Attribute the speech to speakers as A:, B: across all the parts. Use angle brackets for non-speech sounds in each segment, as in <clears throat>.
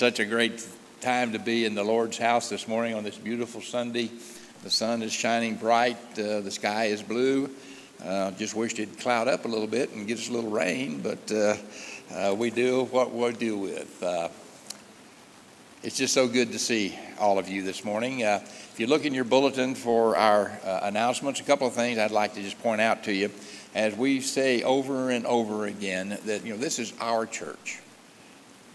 A: Such a great time to be in the Lord's house this morning on this beautiful Sunday. The sun is shining bright, uh, the sky is blue. Uh, just wished it'd cloud up a little bit and get us a little rain, but uh, uh we do what we deal with. Uh, it's just so good to see all of you this morning. Uh, if you look in your bulletin for our announcements, a couple of things I'd like to just point out to you. As we say over and over again, that you know this is our church.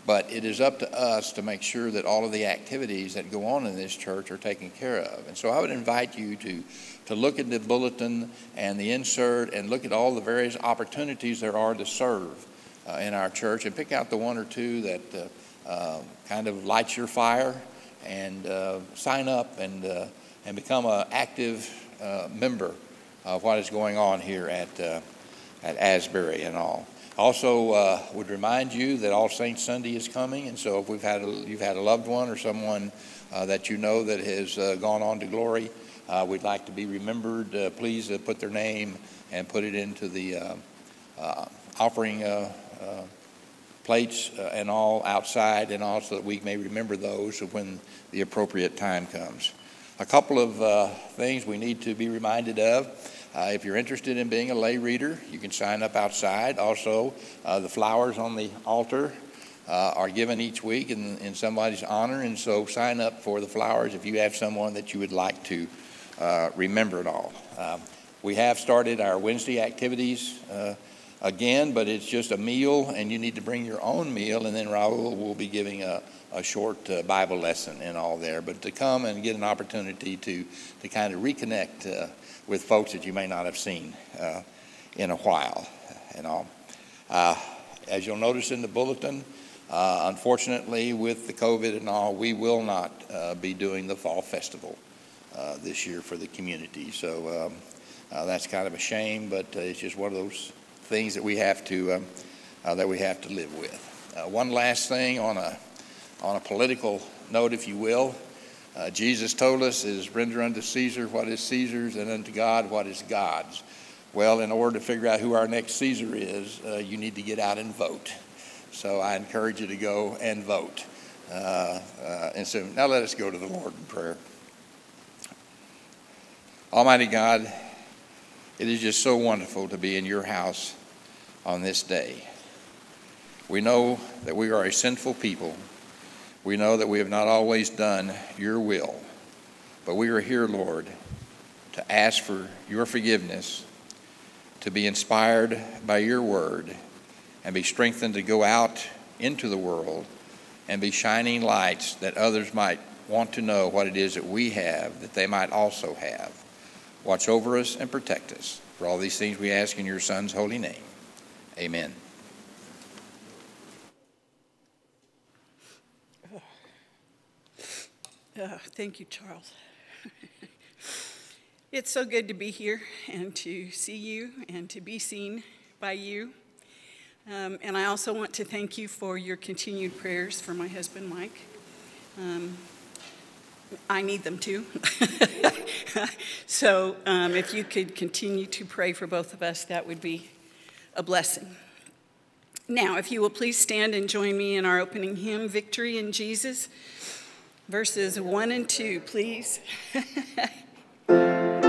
A: But it is up to us to make sure that all of the activities that go on in this church are taken care of. And so I would invite you to, to look at the bulletin and the insert and look at all the various opportunities there are to serve uh, in our church and pick out the one or two that uh, uh, kind of lights your fire and uh, sign up and, uh, and become an active uh, member of what is going on here at, at Asbury and all. Also, uh, would remind you that All Saints Sunday is coming, and so if we've had a, you've had a loved one or someone uh, that you know that has uh, gone on to glory, uh, we'd like to be remembered. Uh, please uh, put their name and put it into the offering plates and all outside, and also that we may remember those when the appropriate time comes. A couple of things we need to be reminded of. Uh, if you're interested in being a lay reader, you can sign up outside. Also, uh, the flowers on the altar uh, are given each week in, in somebody's honor, and so sign up for the flowers if you have someone that you would like to uh, remember it all. Um, we have started our Wednesday activities uh, again, but it's just a meal, and you need to bring your own meal, and then Raul will be giving a, a short uh, Bible lesson and all there. But to come and get an opportunity to, to kind of reconnect uh, with folks that you may not have seen uh, in a while and all. Uh, as you'll notice in the bulletin, uh, unfortunately, with the COVID and all, we will not uh, be doing the fall festival uh, this year for the community. So um, uh, that's kind of a shame, but it's just one of those things that we have to um, that we have to live with. one last thing on a on a political note, if you will. Uh, Jesus told us is render unto Caesar what is Caesar's and unto God what is God's. Well, in order to figure out who our next Caesar is, uh, you need to get out and vote. So I encourage you to go and vote. Uh, uh and so now let us go to the Lord in prayer. Almighty God, it is just so wonderful to be in your house on this day. We know that we are a sinful people we know that we have not always done your will, but we are here, Lord, to ask for your forgiveness, to be inspired by your word, and be strengthened to go out into the world and be shining lights that others might want to know what it is that we have, that they might also have. Watch over us and protect us. For all these things we ask in your Son's holy name. Amen.
B: Uh, thank you, Charles. <laughs> it's so good to be here and to see you and to be seen by you. Um, and I also want to thank you for your continued prayers for my husband, Mike. Um, I need them too. <laughs> so um, if you could continue to pray for both of us, that would be a blessing. Now, if you will please stand and join me in our opening hymn, Victory in Jesus verses 1 and 2, please. <laughs>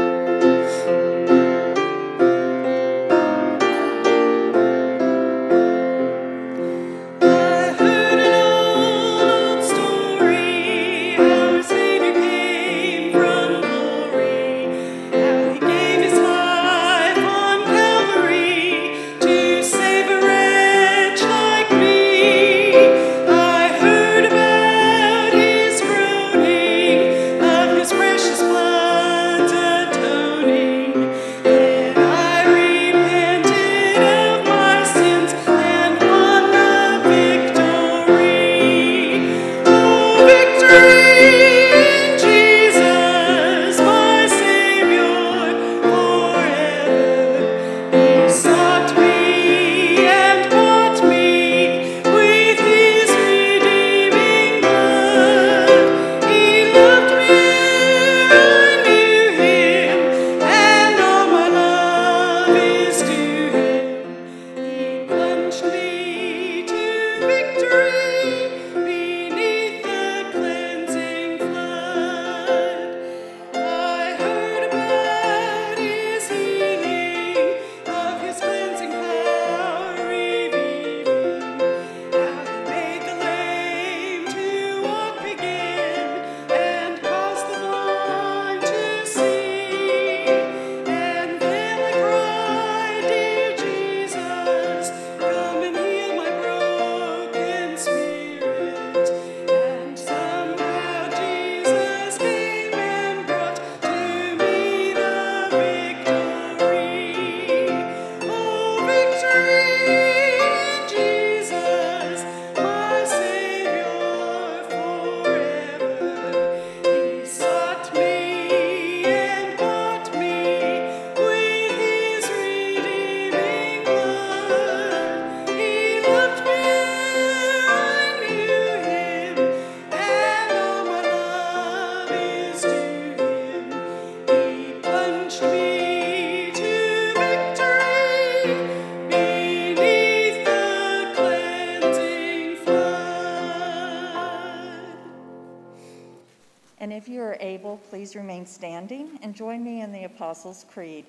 C: standing and join me in the Apostles' Creed.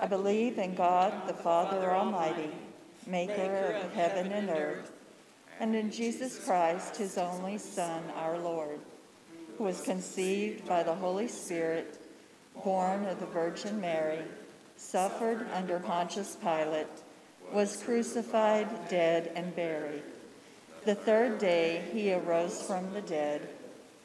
C: I believe in God, the Father Almighty, maker of heaven and earth, and in Jesus Christ, his only Son, our Lord, who was conceived by the Holy Spirit, born of the Virgin Mary, suffered under Pontius Pilate, was crucified, dead, and buried. The third day he arose from the dead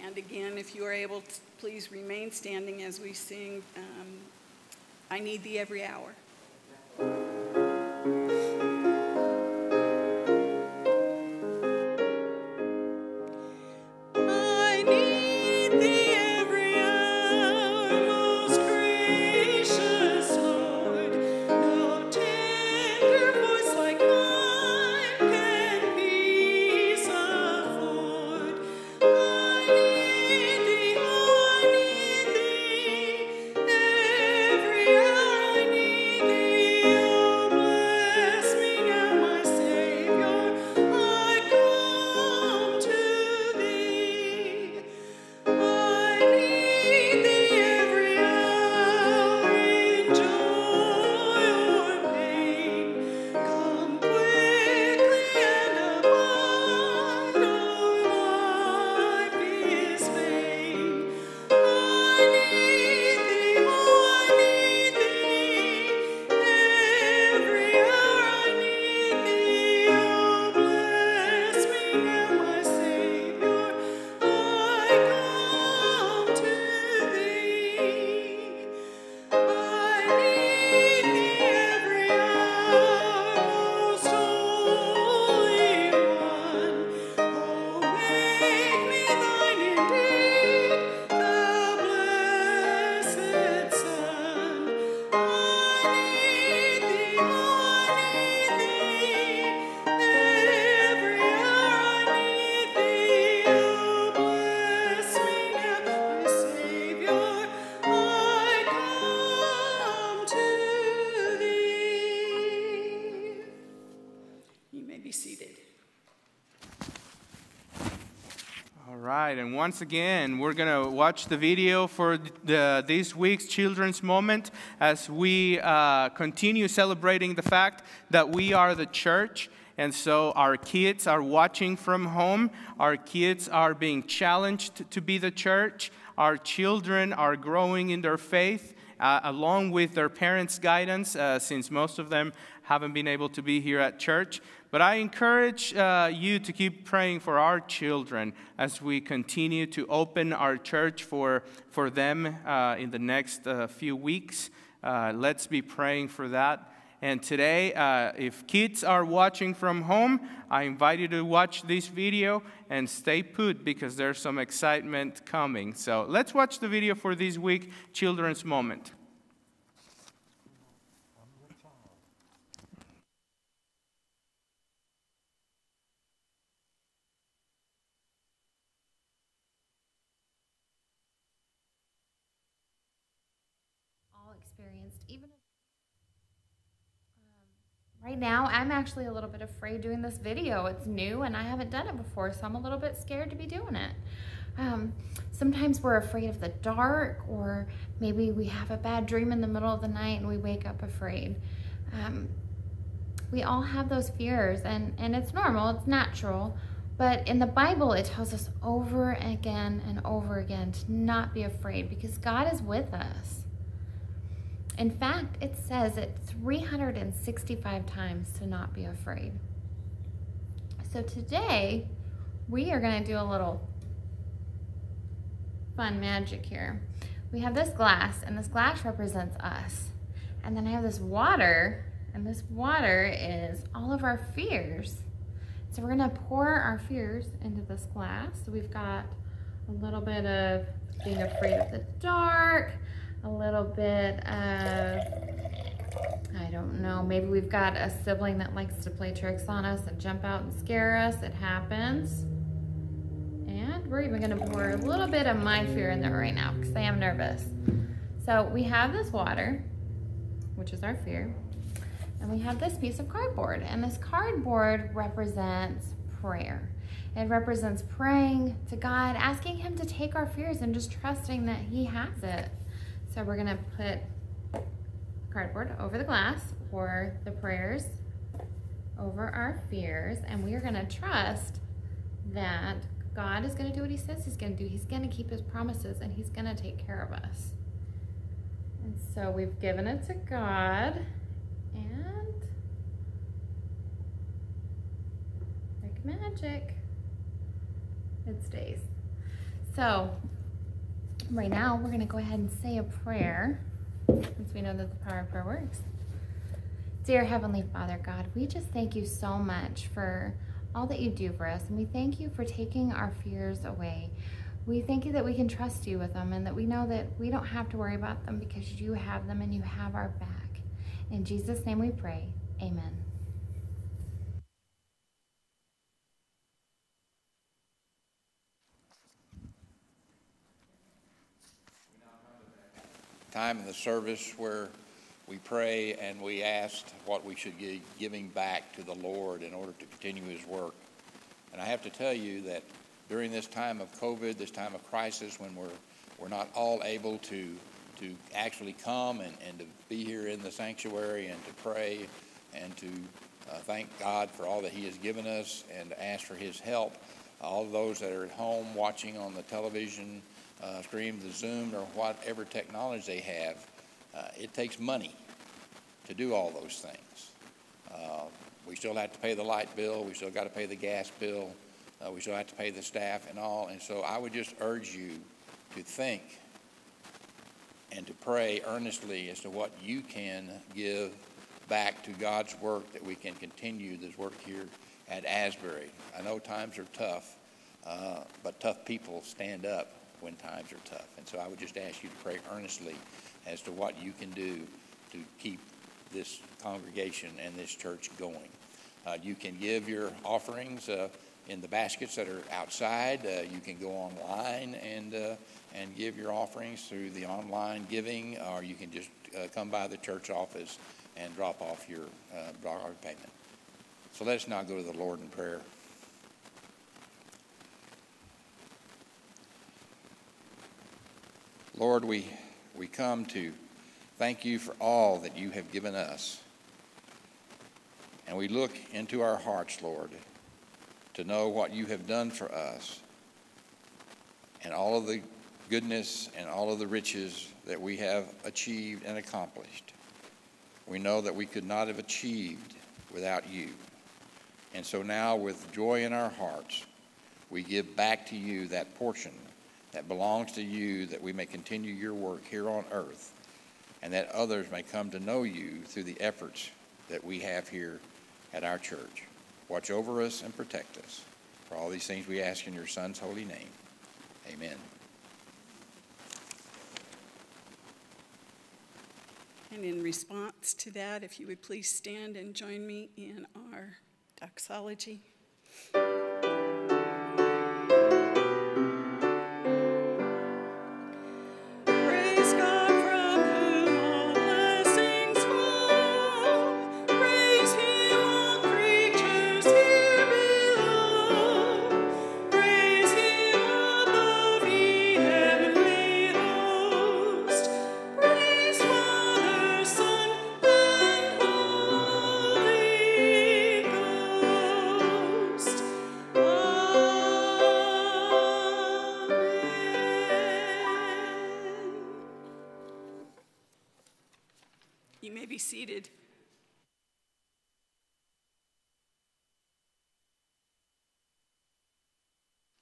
B: And again, if you are able, to please remain standing as we sing um, I Need Thee Every Hour.
D: Once again, we're going to watch the video for the, this week's Children's Moment as we uh, continue celebrating the fact that we are the church. And so our kids are watching from home. Our kids are being challenged to be the church. Our children are growing in their faith. Uh, along with their parents' guidance, uh, since most of them haven't been able to be here at church. But I encourage uh, you to keep praying for our children as we continue to open our church for, for them uh, in the next uh, few weeks. Uh, let's be praying for that. And today, uh, if kids are watching from home, I invite you to watch this video and stay put because there's some excitement coming. So let's watch the video for this week, Children's Moment.
E: Right now, I'm actually a little bit afraid doing this video. It's new and I haven't done it before, so I'm a little bit scared to be doing it. Um, sometimes we're afraid of the dark or maybe we have a bad dream in the middle of the night and we wake up afraid. Um, we all have those fears and, and it's normal, it's natural, but in the Bible, it tells us over and again and over again to not be afraid because God is with us. In fact, it says it 365 times to not be afraid. So today, we are going to do a little fun magic here. We have this glass, and this glass represents us. And then I have this water, and this water is all of our fears. So we're gonna pour our fears into this glass. So we've got a little bit of being afraid of the dark, a little bit of, I don't know, maybe we've got a sibling that likes to play tricks on us and jump out and scare us. It happens. And we're even gonna pour a little bit of my fear in there right now because I am nervous. So we have this water, which is our fear, and we have this piece of cardboard. And this cardboard represents prayer. It represents praying to God, asking Him to take our fears and just trusting that He has it. So we're gonna put cardboard over the glass or the prayers over our fears, and we are gonna trust that God is gonna do what He says He's gonna do. He's gonna keep His promises and He's gonna take care of us. And so we've given it to God, and like magic it stays. So right now we're gonna go ahead and say a prayer since we know that the power of prayer works. Dear Heavenly Father God, we just thank you so much for all that you do for us and we thank you for taking our fears away. We thank you that we can trust you with them and that we know that we don't have to worry about them because you have them and you have our back. In Jesus' name we pray. Amen.
A: Time in the service where we pray and we asked what we should be giving back to the Lord in order to continue His work. And I have to tell you that during this time of COVID, this time of crisis, when we're we're not all able to to actually come and, and to be here in the sanctuary and to pray and to uh, thank God for all that He has given us and ask for His help. All those that are at home watching on the television uh, stream, the Zoom, or whatever technology they have, uh, it takes money to do all those things. Uh, we still have to pay the light bill. We still got to pay the gas bill. Uh, we still have to pay the staff and all. And so I would just urge you to think and to pray earnestly as to what you can give back to God's work that we can continue this work here at Asbury. I know times are tough, uh, but tough people stand up when times are tough. And so I would just ask you to pray earnestly as to what you can do to keep this congregation and this church going. Uh, you can give your offerings uh, in the baskets that are outside. Uh, you can go online and uh, and give your offerings through the online giving, or you can just uh, come by the church office and drop off your uh, payment. So let us now go to the Lord in prayer. Lord, we, we come to thank you for all that you have given us. And we look into our hearts, Lord, to know what you have done for us and all of the goodness and all of the riches that we have achieved and accomplished. We know that we could not have achieved without you. And so now, with joy in our hearts, we give back to you that portion that belongs to you that we may continue your work here on earth and that others may come to know you through the efforts that we have here at our church. Watch over us and protect us. For all these things we ask in your Son's holy name. Amen.
B: And in response to that, if you would please stand and join me in our doxology.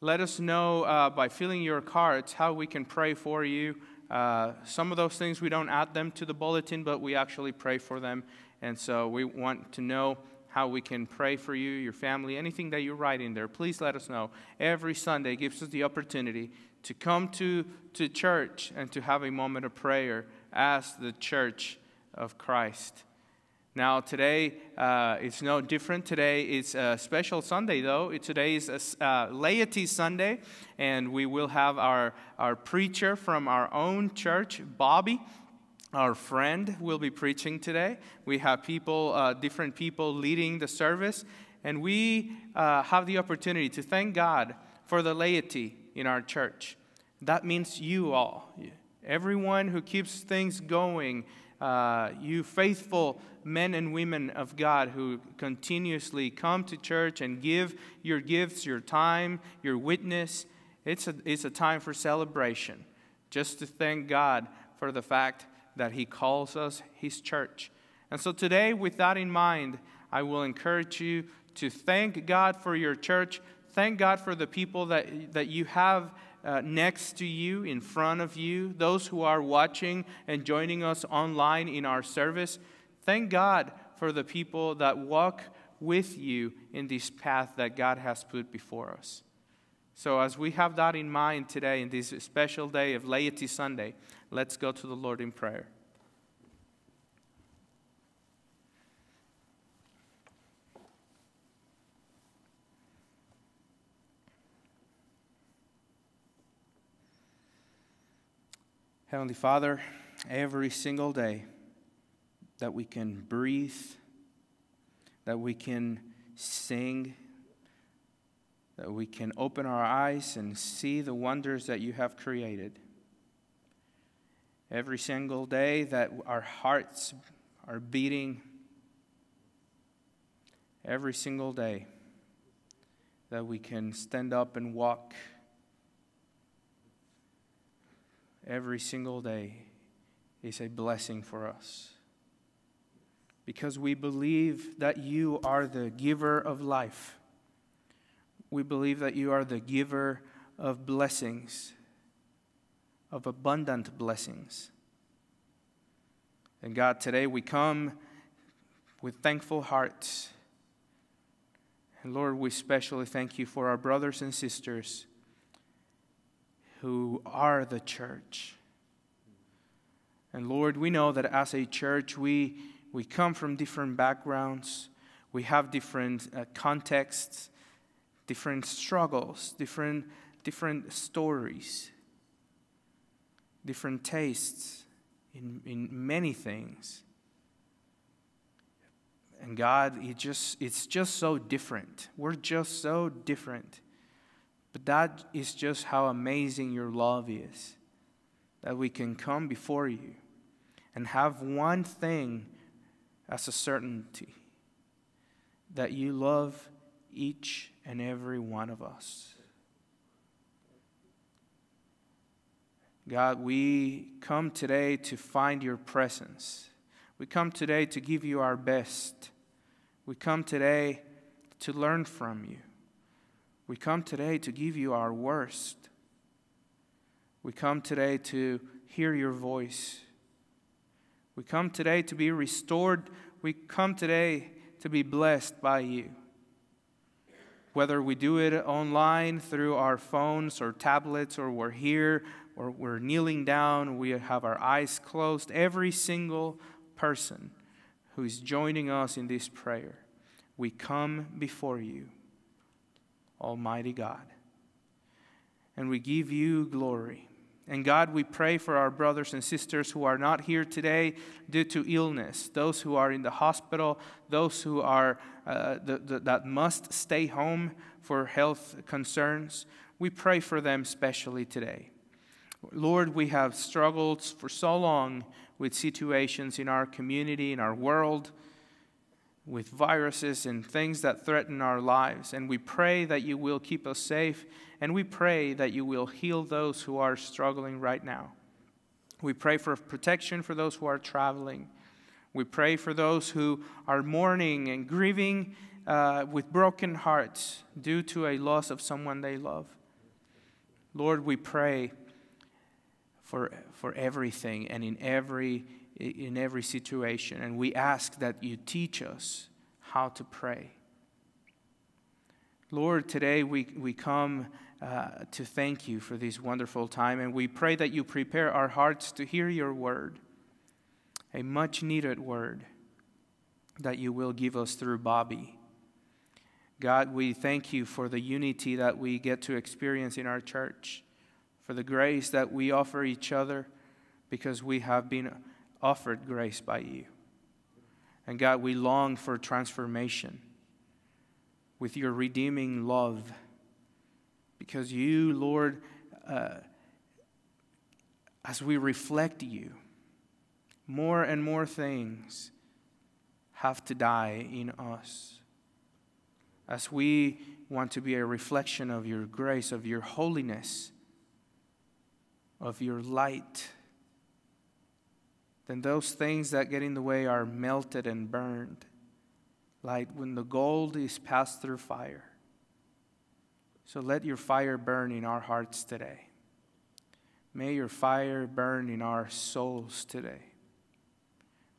D: Let us know uh, by filling your cards how we can pray for you. Uh, some of those things we don't add them to the bulletin, but we actually pray for them. And so we want to know how we can pray for you, your family, anything that you're writing there, please let us know. Every Sunday gives us the opportunity to come to, to church and to have a moment of prayer as the church of Christ. Now, today uh, it's no different. Today is a special Sunday, though. Today is a uh, laity Sunday, and we will have our, our preacher from our own church, Bobby. Our friend will be preaching today. We have people, uh, different people leading the service, and we uh, have the opportunity to thank God for the laity in our church. That means you all, everyone who keeps things going, uh, you faithful men and women of God who continuously come to church and give your gifts, your time, your witness. It's a, it's a time for celebration, just to thank God for the fact that He calls us His church. And so today, with that in mind, I will encourage you to thank God for your church. Thank God for the people that, that you have uh, next to you, in front of you, those who are watching and joining us online in our service. Thank God for the people that walk with you in this path that God has put before us. So, as we have that in mind today, in this special day of Laity Sunday, let's go to the Lord in prayer. Heavenly Father, every single day that we can breathe, that we can sing, that we can open our eyes and see the wonders that you have created. Every single day that our hearts are beating, every single day that we can stand up and walk every single day is a blessing for us. Because we believe that you are the giver of life. We believe that you are the giver of blessings, of abundant blessings. And God, today we come with thankful hearts. And Lord, we especially thank you for our brothers and sisters who are the church. And Lord, we know that as a church, we, we come from different backgrounds, we have different uh, contexts, different struggles, different, different stories, different tastes in, in many things. And God, it just, it's just so different. We're just so different. But that is just how amazing your love is. That we can come before you and have one thing as a certainty that you love each and every one of us. God, we come today to find your presence. We come today to give you our best. We come today to learn from you. We come today to give you our worst. We come today to hear your voice. We come today to be restored. We come today to be blessed by you. Whether we do it online through our phones or tablets, or we're here, or we're kneeling down, we have our eyes closed, every single person who is joining us in this prayer, we come before you. Almighty God. And we give you glory. And God, we pray for our brothers and sisters who are not here today due to illness, those who are in the hospital, those who are uh, the, the, that must stay home for health concerns. We pray for them specially today. Lord, we have struggled for so long with situations in our community, in our world with viruses and things that threaten our lives. And we pray that you will keep us safe, and we pray that you will heal those who are struggling right now. We pray for protection for those who are traveling. We pray for those who are mourning and grieving uh, with broken hearts due to a loss of someone they love. Lord, we pray for, for everything and in every in every situation. And we ask that you teach us how to pray. Lord, today we, we come uh, to thank you for this wonderful time, and we pray that you prepare our hearts to hear your word, a much needed word that you will give us through Bobby. God, we thank you for the unity that we get to experience in our church, for the grace that we offer each other because we have been offered grace by you. And God, we long for transformation with your redeeming love because you, Lord, uh, as we reflect you, more and more things have to die in us. As we want to be a reflection of your grace, of your holiness, of your light, then those things that get in the way are melted and burned, like when the gold is passed through fire. So let your fire burn in our hearts today. May your fire burn in our souls today.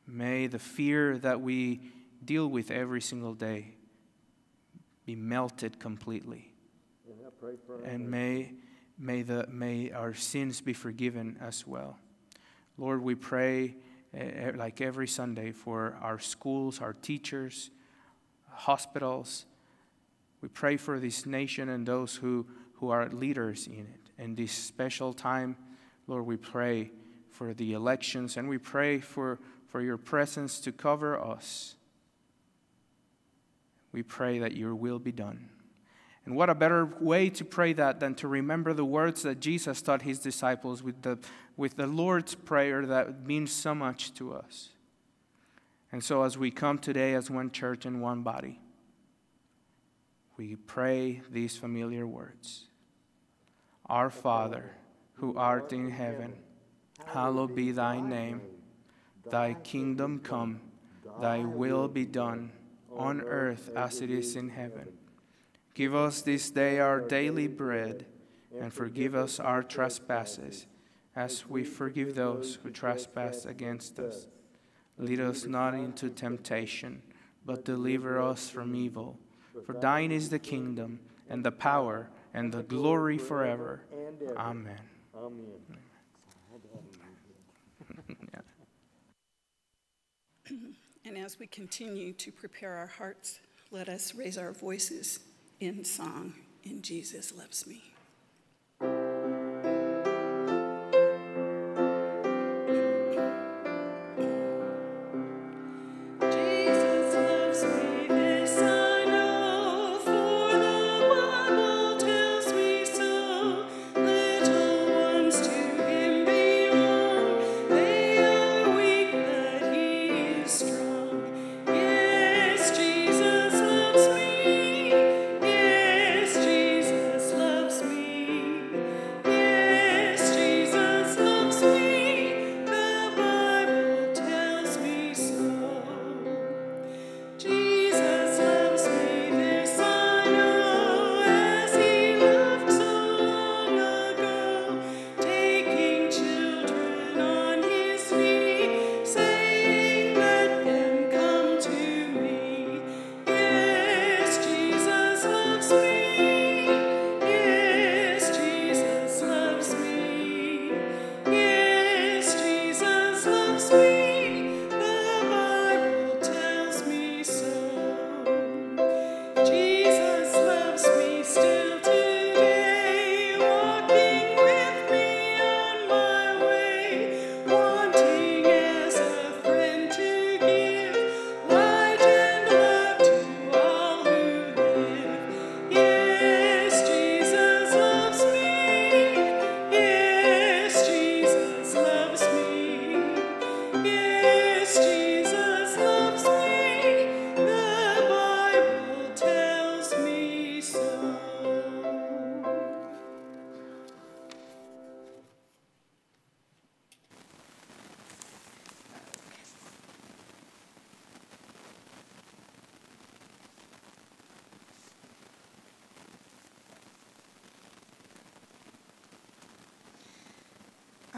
D: May the fear that we deal with every single day be melted completely. And may, may, the, may our sins be forgiven as well. Lord, we pray uh, like every Sunday for our schools, our teachers, hospitals. We pray for this nation and those who, who are leaders in it. In this special time, Lord, we pray for the elections and we pray for, for your presence to cover us. We pray that your will be done. And what a better way to pray that than to remember the words that Jesus taught his disciples with the, with the Lord's Prayer that means so much to us. And so, as we come today as one church and one body, we pray these familiar words Our Father, who art in heaven, hallowed be thy name. Thy kingdom come, thy will be done, on earth as it is in heaven. Give us this day our daily bread, and forgive us our trespasses, as we forgive those who trespass against us. Lead us not into temptation, but deliver us from evil. For thine is the kingdom, and the power, and the glory forever. Amen. <laughs>
B: And as we continue to prepare our hearts, let us raise our voices in song in Jesus Loves Me.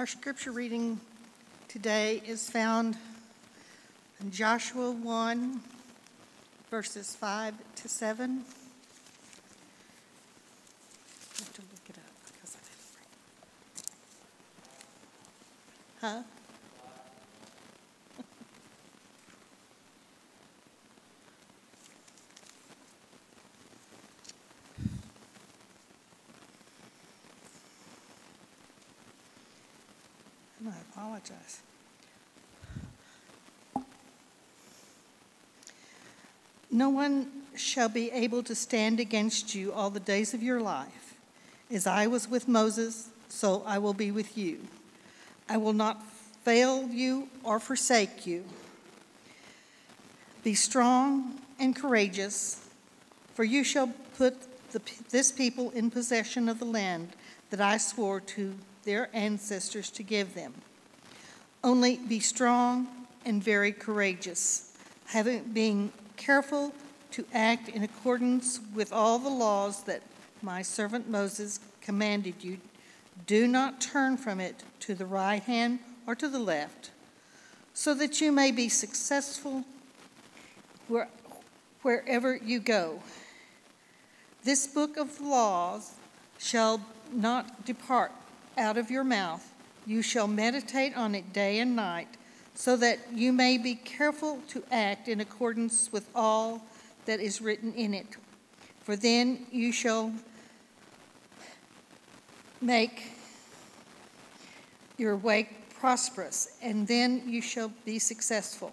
F: Our scripture reading today is found in Joshua 1, verses 5 to 7. I have to look it up because I didn't bring. Huh? And I apologize. No one shall be able to stand against you all the days of your life. As I was with Moses, so I will be with you. I will not fail you or forsake you. Be strong and courageous, for you shall put the, this people in possession of the land that I swore to their ancestors to give them. Only be strong and very courageous, having been careful to act in accordance with all the laws that my servant Moses commanded you. Do not turn from it to the right hand or to the left, so that you may be successful where, wherever you go. This book of laws shall not depart out of your mouth. You shall meditate on it day and night, so that you may be careful to act in accordance with all that is written in it. For then you shall make your way prosperous, and then you shall be successful.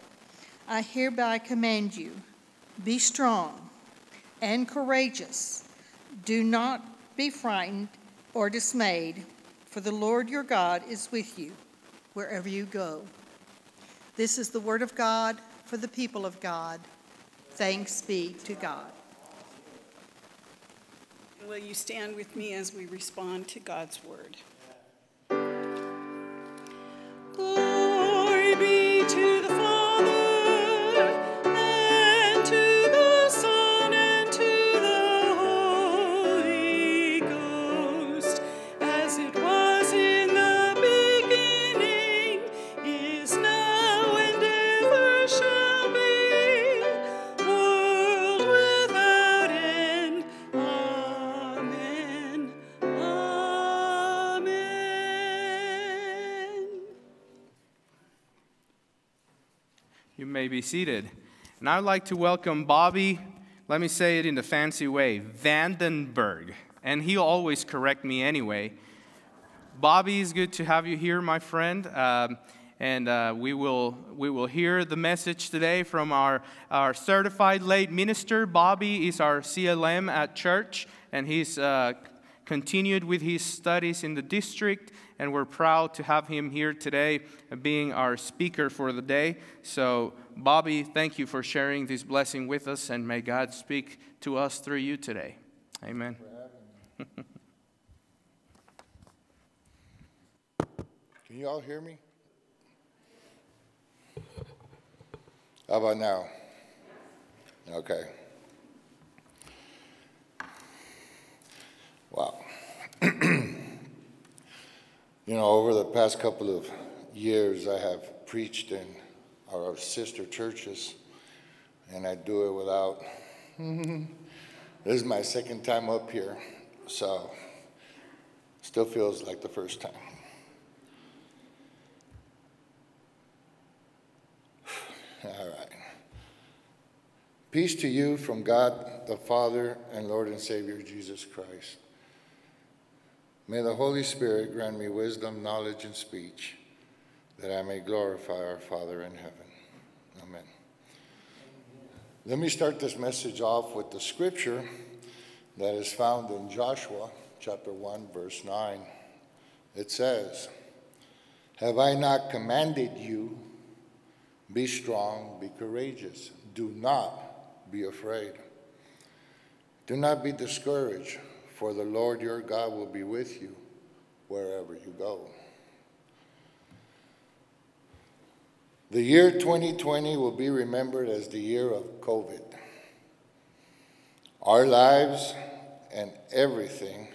F: I hereby command you be strong and courageous. Do not be frightened or dismayed, for the Lord your God is with you wherever you go. This is the word of God for the people of God. Thanks be to God.
B: Will you stand with me as we respond to God's word? Be
D: seated. And I'd like to welcome Bobby, let me say it in the fancy way, Vandenburg. And he'll always correct me anyway. Bobby, it's good to have you here, my friend. Um, and uh, we, will, we will hear the message today from our, our certified lay minister. Bobby is our CLM at church, and he's uh, continued with his studies in the district, and we're proud to have him here today being our speaker for the day. So, Bobby, thank you for sharing this blessing with us, and may God speak to us through you today. Amen. <laughs>
G: Can you all hear me? How about now? Okay. <clears throat> Wow. <clears throat> you know, over the past couple of years, I have preached in our sister churches, and I do it without. <laughs> this is my second time up here, so still feels like the first time. <sighs> All right. Peace to you from God the Father and Lord and Savior Jesus Christ. May the Holy Spirit grant me wisdom, knowledge, and speech that I may glorify our Father in heaven. Amen. Let me start this message off with the scripture that is found in Joshua chapter 1, verse 9. It says, Have I not commanded you? Be strong, be courageous. Do not be afraid. Do not be discouraged, for the Lord your God will be with you wherever you go. The year 2020 will be remembered as the year of COVID. Our lives and everything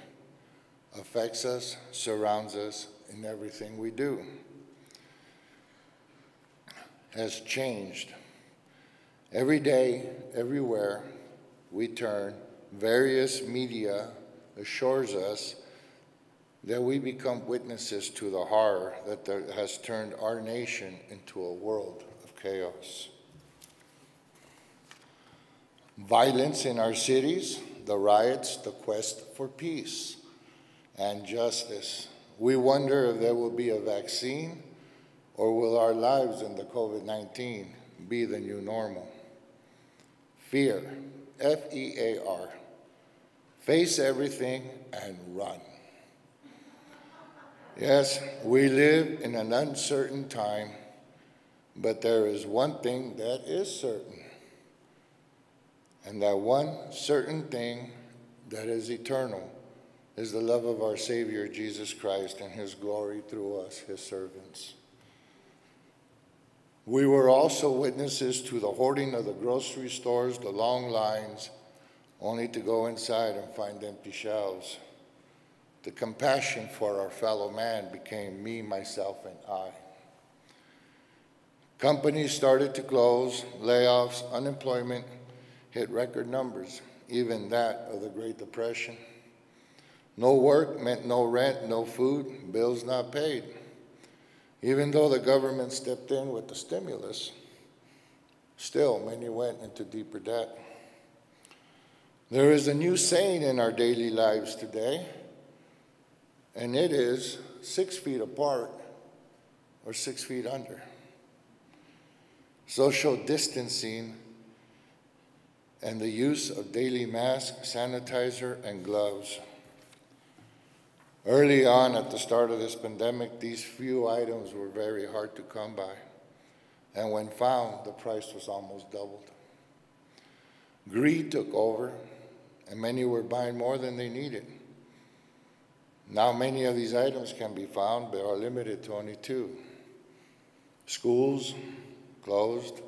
G: affects us, surrounds us in everything we do has changed. Every day, everywhere we turn, various media assures us that we become witnesses to the horror that has turned our nation into a world of chaos. Violence in our cities, the riots, the quest for peace and justice. We wonder if there will be a vaccine or will our lives in the COVID 19 be the new normal? Fear, F E A R. Face everything and run. Yes, we live in an uncertain time, but there is one thing that is certain. And that one certain thing that is eternal is the love of our Savior Jesus Christ and his glory through us, his servants. We were also witnesses to the hoarding of the grocery stores, the long lines, only to go inside and find empty shelves. The compassion for our fellow man became me, myself, and I. Companies started to close, layoffs, unemployment hit record numbers, even that of the Great Depression. No work meant no rent, no food, bills not paid. Even though the government stepped in with the stimulus, still many went into deeper debt. There is a new saying in our daily lives today, and it is six feet apart or six feet under. Social distancing and the use of daily mask, sanitizer, and gloves. Early on at the start of this pandemic, these few items were very hard to come by. And when found, the price was almost doubled. Greed took over, and many were buying more than they needed. Now, many of these items can be found, but are limited to only two. Schools closed,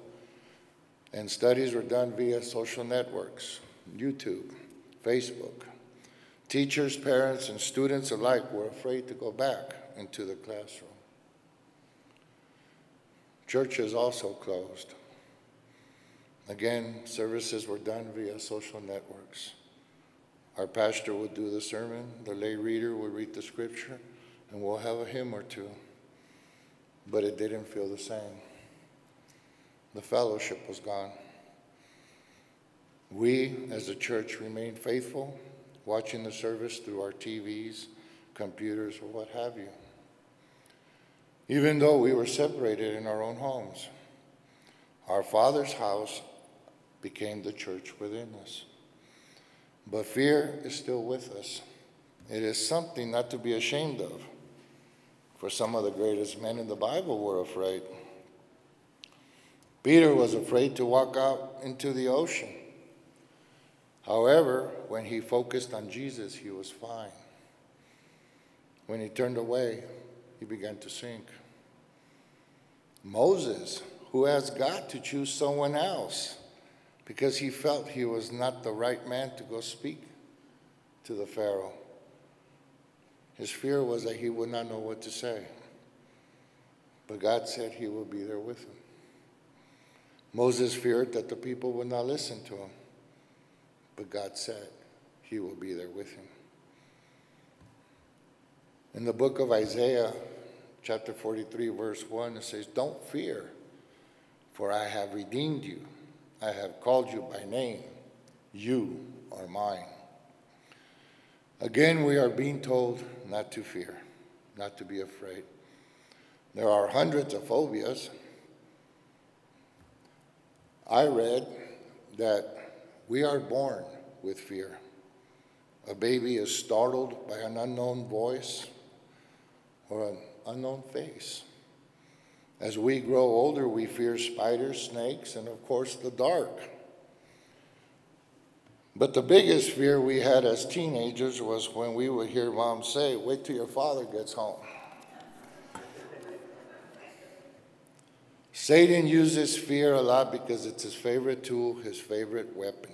G: and studies were done via social networks, YouTube, Facebook. Teachers, parents, and students alike were afraid to go back into the classroom. Churches also closed. Again, services were done via social networks. Our pastor would do the sermon, the lay reader would read the scripture, and we'll have a hymn or two. But it didn't feel the same. The fellowship was gone. We, as a church, remained faithful watching the service through our TVs, computers, or what have you. Even though we were separated in our own homes, our Father's house became the church within us. But fear is still with us. It is something not to be ashamed of. For some of the greatest men in the Bible were afraid. Peter was afraid to walk out into the ocean. However, when he focused on Jesus, he was fine. When he turned away, he began to sink. Moses, who has got to choose someone else because he felt he was not the right man to go speak to the Pharaoh. His fear was that he would not know what to say. But God said he would be there with him. Moses feared that the people would not listen to him. But God said he will be there with him. In the book of Isaiah, chapter 43, verse 1, it says, Don't fear, for I have redeemed you. I have called you by name. You are mine. Again, we are being told not to fear, not to be afraid. There are hundreds of phobias. I read that we are born with fear. A baby is startled by an unknown voice or an unknown face. As we grow older, we fear spiders, snakes, and of course the dark. But the biggest fear we had as teenagers was when we would hear mom say, Wait till your father gets home. Satan uses fear a lot because it's his favorite tool, his favorite weapon.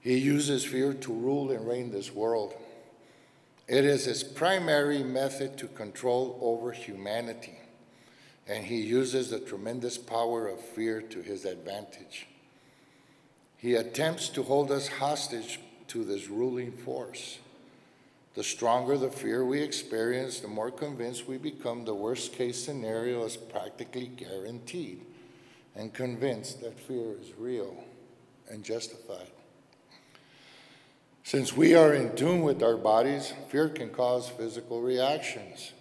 G: He uses fear to rule and reign this world. It is his primary method to control over humanity. And he uses the tremendous power of fear to his advantage. He attempts to hold us hostage to this ruling force. The stronger the fear we experience, the more convinced we become the worst case scenario is practically guaranteed, and convinced that fear is real and justified. Since we are in tune with our bodies, fear can cause physical reactions.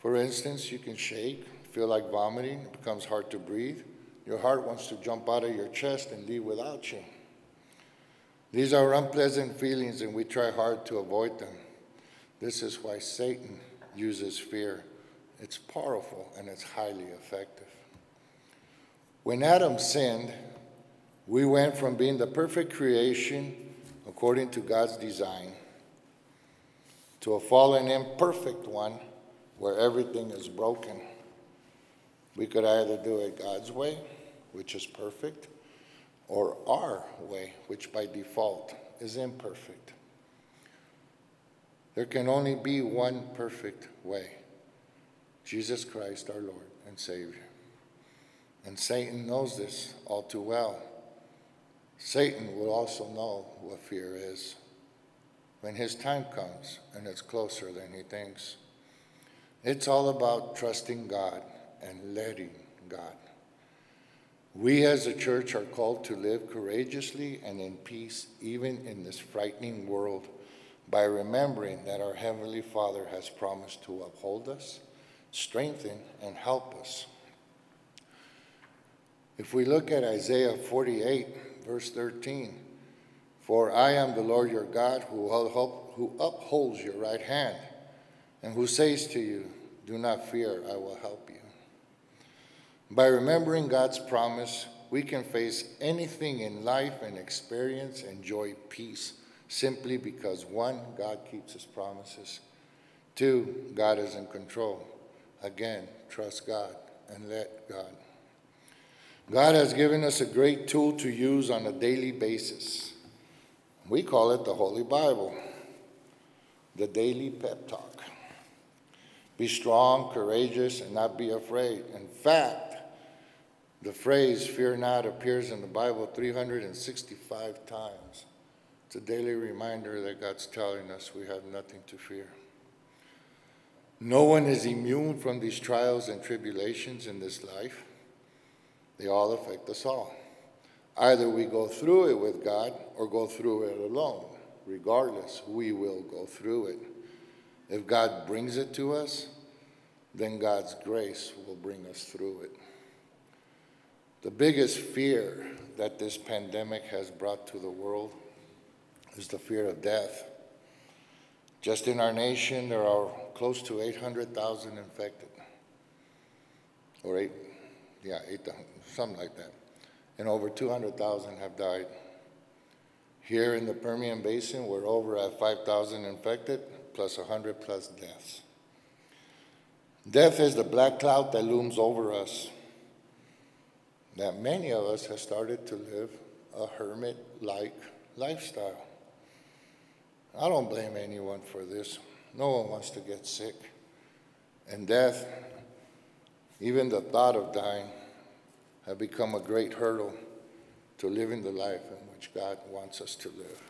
G: For instance, you can shake, feel like vomiting, it becomes hard to breathe. Your heart wants to jump out of your chest and leave without you. These are unpleasant feelings, and we try hard to avoid them. This is why Satan uses fear. It's powerful and it's highly effective. When Adam sinned, we went from being the perfect creation according to God's design to a fallen, imperfect one where everything is broken. We could either do it God's way, which is perfect, or our way, which by default is imperfect. There can only be one perfect way Jesus Christ, our Lord and Savior. And Satan knows this all too well. Satan will also know what fear is when his time comes and it's closer than he thinks. It's all about trusting God and letting God. We as a church are called to live courageously and in peace, even in this frightening world, by remembering that our Heavenly Father has promised to uphold us, strengthen, and help us. If we look at Isaiah 48, verse 13, For I am the Lord your God who, who upholds your right hand, and who says to you, Do not fear, I will help you. By remembering God's promise, we can face anything in life and experience enjoy peace simply because one, God keeps his promises. Two, God is in control. Again, trust God and let God. God has given us a great tool to use on a daily basis. We call it the Holy Bible, the daily pep talk. Be strong, courageous, and not be afraid. In fact, the phrase fear not appears in the Bible 365 times. It's a daily reminder that God's telling us we have nothing to fear. No one is immune from these trials and tribulations in this life. They all affect us all. Either we go through it with God or go through it alone. Regardless, we will go through it. If God brings it to us, then God's grace will bring us through it. The biggest fear that this pandemic has brought to the world is the fear of death. Just in our nation, there are close to 800,000 infected. Or eight, yeah, 8, something like that. And over 200,000 have died. Here in the Permian Basin, we're over at 5,000 infected, plus 100 plus deaths. Death is the black cloud that looms over us that many of us have started to live a hermit like lifestyle. I don't blame anyone for this. No one wants to get sick. And death, even the thought of dying, have become a great hurdle to living the life in which God wants us to live.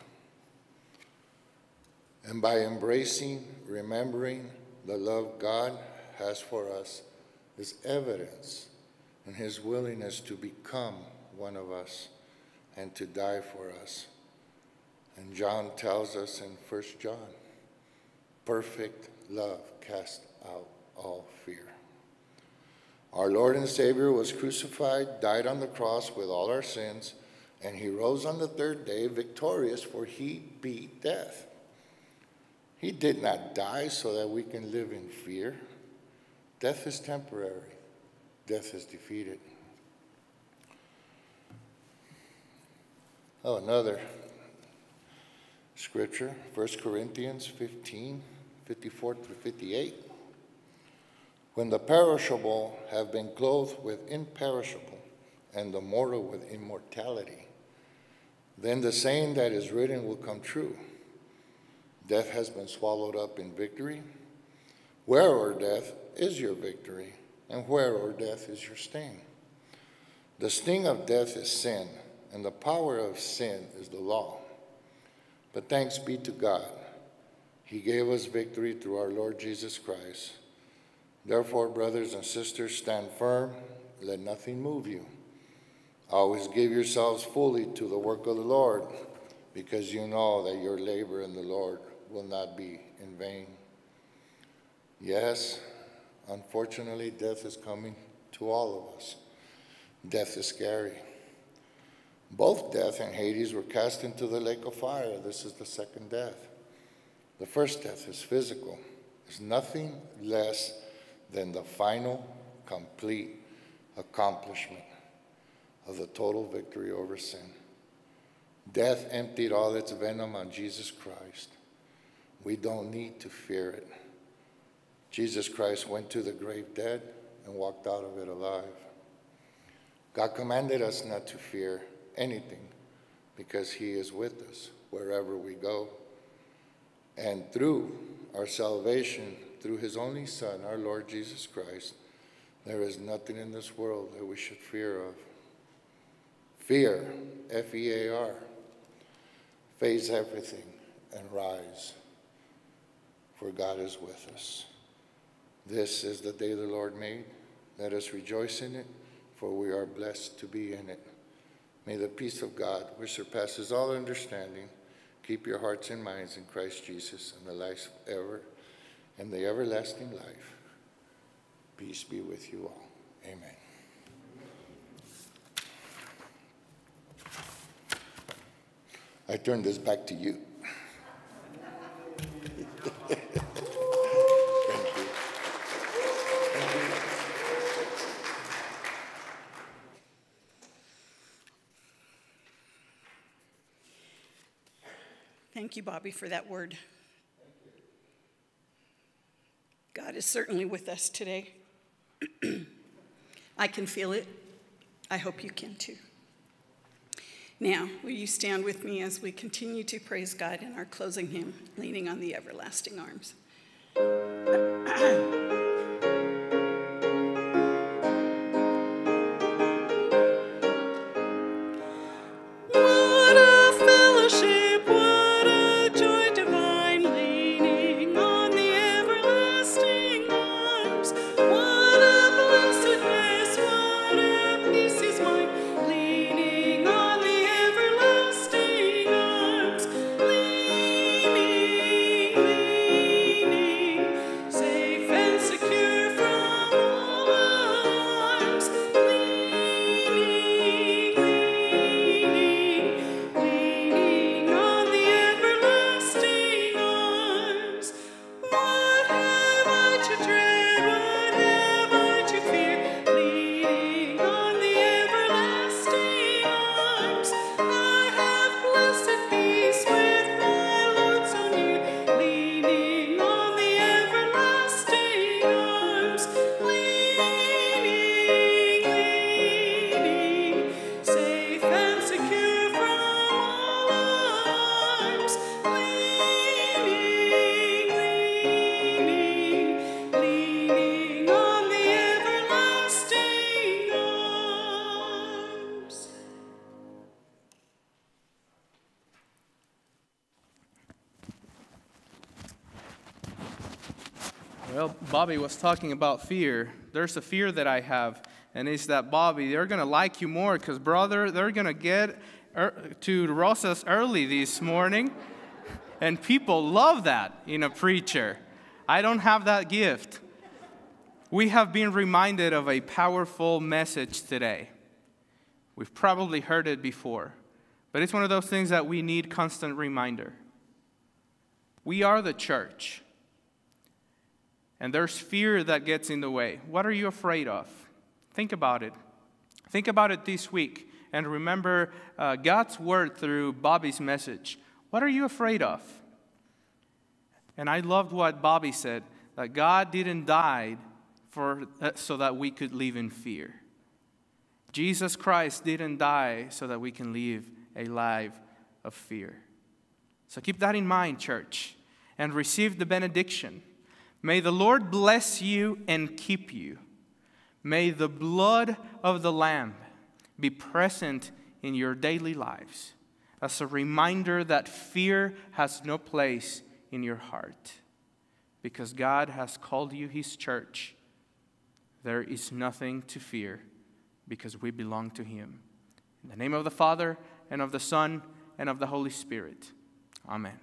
G: And by embracing, remembering the love God has for us is evidence and his willingness to become one of us and to die for us. And John tells us in 1 John, perfect love casts out all fear. Our Lord and Savior was crucified, died on the cross with all our sins, and he rose on the third day victorious, for he beat death. He did not die so that we can live in fear. Death is temporary death is defeated. Oh, another scripture, 1 Corinthians 15, 54 through 58. When the perishable have been clothed with imperishable, and the mortal with immortality, then the saying that is written will come true. Death has been swallowed up in victory. Where, or death, is your victory? And where, O death, is your sting? The sting of death is sin, and the power of sin is the law. But thanks be to God, He gave us victory through our Lord Jesus Christ. Therefore, brothers and sisters, stand firm, let nothing move you. Always give yourselves fully to the work of the Lord, because you know that your labor in the Lord will not be in vain. Yes, unfortunately, death is coming to all of us. Death is scary. Both death and Hades were cast into the lake of fire. This is the second death. The first death is physical, it's nothing less than the final, complete accomplishment of the total victory over sin. Death emptied all its venom on Jesus Christ. We don't need to fear it. Jesus Christ went to the grave dead and walked out of it alive. God commanded us not to fear anything because He is with us wherever we go. And through our salvation, through His only Son, our Lord Jesus Christ, there is nothing in this world that we should fear of. Fear, F E A R, face everything and rise, for God is with us. This is the day the Lord made. Let us rejoice in it, for we are blessed to be in it. May the peace of God, which surpasses all understanding, keep your hearts and minds in Christ Jesus and the life ever and the everlasting life. Peace be with you all. Amen. I turn this back to you. <laughs> Thank you.
B: Bobby, for that word. God is certainly with us today. <clears throat> I can feel it. I hope you can too. Now, will you stand with me as we continue to praise God in our closing hymn, Leaning on the Everlasting Arms?
D: Bobby was talking about fear. There's a fear that I have, and it's that Bobby, they're going to like you more because, brother, they're going to get er, to Rosas early this morning, <laughs> and people love that in a preacher. I don't have that gift. We have been reminded of a powerful message today. We've probably heard it before, but it's one of those things that we need constant reminder. We are the church and there's fear that gets in the way. What are you afraid of? Think about it. Think about it this week and remember uh, God's word through Bobby's message. What are you afraid of? And I loved what Bobby said that God didn't die for, uh, so that we could live in fear. Jesus Christ didn't die so that we can live a life of fear. So keep that in mind, church, and receive the benediction. May the Lord bless you and keep you. May the blood of the Lamb be present in your daily lives as a reminder that fear has no place in your heart. Because God has called you His church, there is nothing to fear because we belong to Him. In the name of the Father, and of the Son, and of the Holy Spirit. Amen.